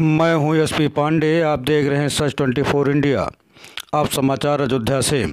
मैं हूँ एसपी पांडे, आप देख रहे हैं सच 24 इंडिया अब समाचार अयोध्या से।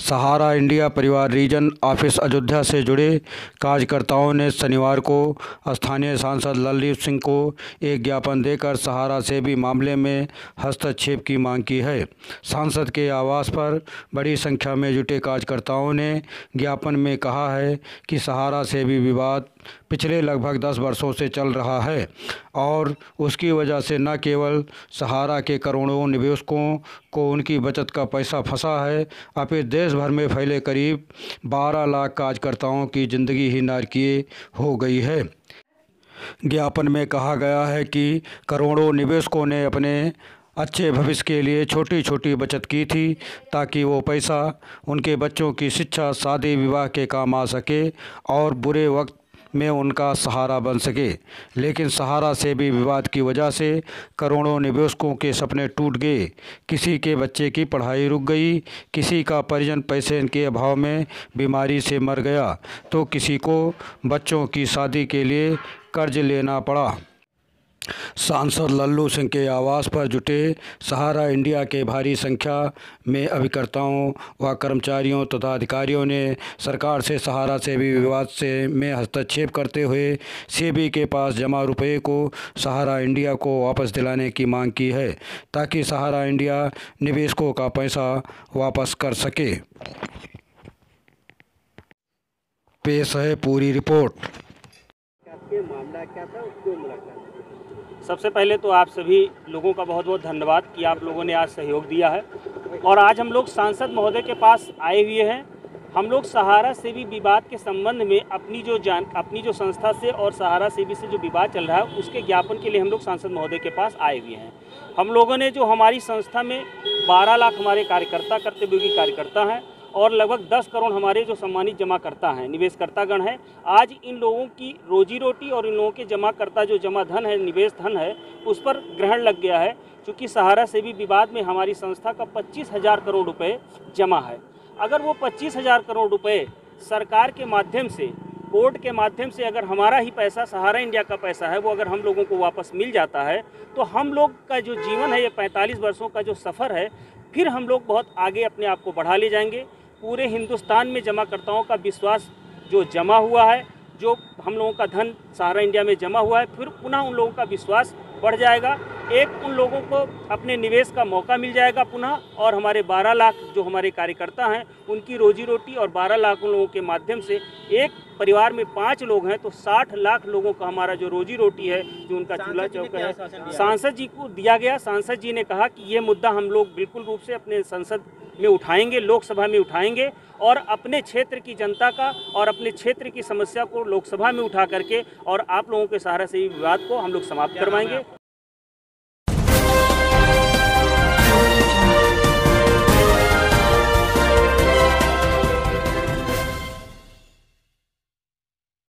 सहारा इंडिया परिवार रीजन ऑफ़िस अयोध्या से जुड़े कार्यकर्ताओं ने शनिवार को स्थानीय सांसद ललदीप सिंह को एक ज्ञापन देकर सहारा से भी मामले में हस्तक्षेप की मांग की है। सांसद के आवास पर बड़ी संख्या में जुटे कार्यकर्ताओं ने ज्ञापन में कहा है कि सहारा से भी विवाद पिछले लगभग दस वर्षों से चल रहा है और उसकी वजह से न केवल सहारा के करोड़ों निवेशकों को उनकी बचत का पैसा फंसा है अपितु देश भर में फैले करीब 12 लाख कार्यकर्ताओं की ज़िंदगी ही नारकीय हो गई है। ज्ञापन में कहा गया है कि करोड़ों निवेशकों ने अपने अच्छे भविष्य के लिए छोटी छोटी बचत की थी ताकि वो पैसा उनके बच्चों की शिक्षा, शादी, विवाह के काम आ सके और बुरे वक्त में उनका सहारा बन सके। लेकिन सहारा से भी विवाद की वजह से करोड़ों निवेशकों के सपने टूट गए। किसी के बच्चे की पढ़ाई रुक गई, किसी का परिजन पैसे के अभाव में बीमारी से मर गया तो किसी को बच्चों की शादी के लिए कर्ज लेना पड़ा। सांसद लल्लू सिंह के आवास पर जुटे सहारा इंडिया के भारी संख्या में अभिकर्ताओं व कर्मचारियों तथा अधिकारियों ने सरकार से सहारा से भी विवाद से में हस्तक्षेप करते हुए सेबी के पास जमा रुपए को सहारा इंडिया को वापस दिलाने की मांग की है, ताकि सहारा इंडिया निवेशकों का पैसा वापस कर सके। पेश है पूरी रिपोर्ट। मामला क्या था? उसको सबसे पहले तो आप सभी लोगों का बहुत बहुत धन्यवाद कि आप लोगों ने आज सहयोग दिया है। और आज हम लोग सांसद महोदय के पास आए हुए हैं। हम लोग सहारा सेवी विवाद के संबंध में अपनी जो जान, अपनी जो संस्था से और सहारा सेवी से जो विवाद चल रहा है, उसके ज्ञापन के लिए हम लोग सांसद महोदय के पास आए हुए हैं। हम लोगों ने जो हमारी संस्था में 12 लाख हमारे कार्यकर्ता करते हुए कार्यकर्ता हैं और लगभग 10 करोड़ हमारे जो सम्मानित जमाकर्ता हैं, निवेशकर्तागण हैं। आज इन लोगों की रोजी रोटी और इन लोगों के जमाकर्ता जो जमा धन है, निवेश धन है, उस पर ग्रहण लग गया है, क्योंकि सहारा से भी विवाद में हमारी संस्था का पच्चीस हज़ार करोड़ रुपये जमा है। अगर वो पच्चीस हज़ार करोड़ रुपये सरकार के माध्यम से, कोर्ट के माध्यम से अगर हमारा ही पैसा, सहारा इंडिया का पैसा है, वो अगर हम लोगों को वापस मिल जाता है तो हम लोग का जो जीवन है, ये 45 वर्षों का जो सफ़र है, फिर हम लोग बहुत आगे अपने आप को बढ़ा ले जाएँगे। पूरे हिंदुस्तान में जमाकर्ताओं का विश्वास जो जमा हुआ है जो हम लोगों का धन सहारा इंडिया में जमा हुआ है फिर पुनः उन लोगों का विश्वास बढ़ जाएगा। एक उन लोगों को अपने निवेश का मौका मिल जाएगा पुनः और हमारे 12 लाख जो हमारे कार्यकर्ता हैं उनकी रोजी रोटी और 12 लाख उन लोगों के माध्यम से एक परिवार में पाँच लोग हैं तो 60 लाख लोगों का हमारा जो रोजी रोटी है जो उनका चूल्हा चौका है सांसद जी को दिया गया। सांसद जी ने कहा कि ये मुद्दा हम लोग बिल्कुल रूप से अपने संसद में उठाएँगे लोकसभा में उठाएँगे और अपने क्षेत्र की जनता का और अपने क्षेत्र की समस्या को लोकसभा में उठा करके और आप लोगों के सहारा से ही विवाद को हम लोग समाप्त करवाएँगे।